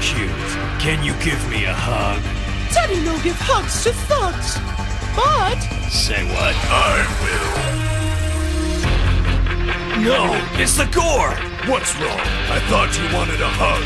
cute. Can you give me a hug? Daddy no give hugs to thugs. But Say what? I will. No, it's the gore! What's wrong? I thought you wanted a hug.